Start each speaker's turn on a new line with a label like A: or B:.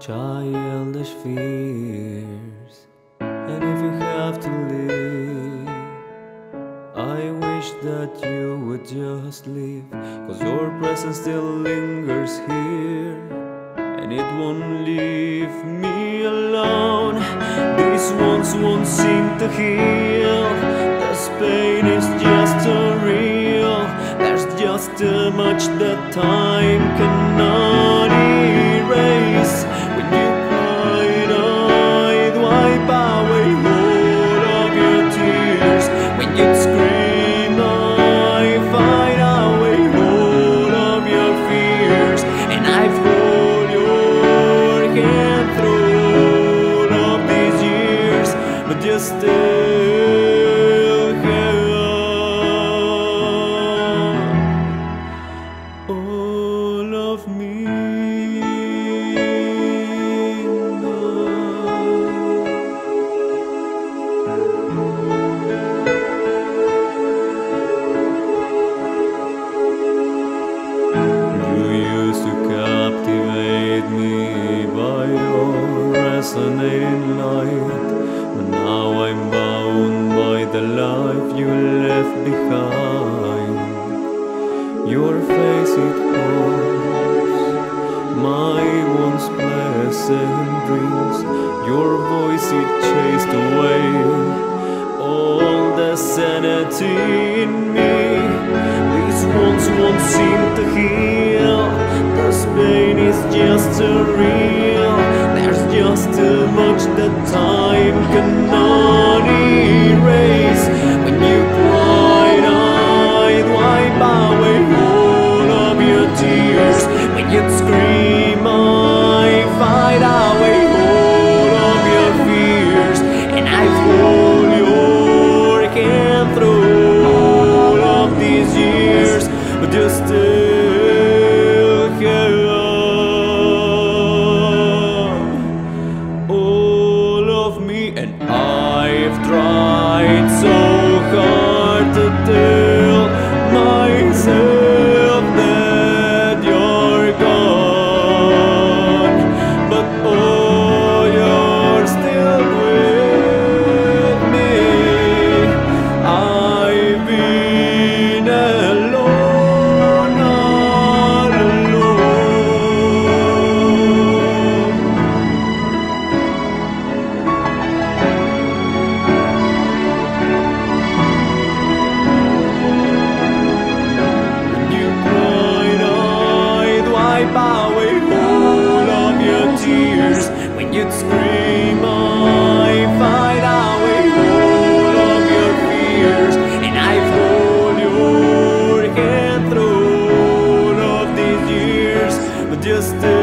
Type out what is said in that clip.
A: childish fears. And if you have to leave, I wish that you would just leave. Cause your presence still lingers here. And it won't leave me alone. These wounds won't seem to heal. This pain is just too real. There's just too much that time cannot erase. You used to captivate me by your resonating light, but now I'm bound by the life you left behind. Your face it holds my once pleasant dreams. Your voice it chased away all the sanity in me. These wounds won't seem to heal. This pain is just too real. Too much that time cannot the sister.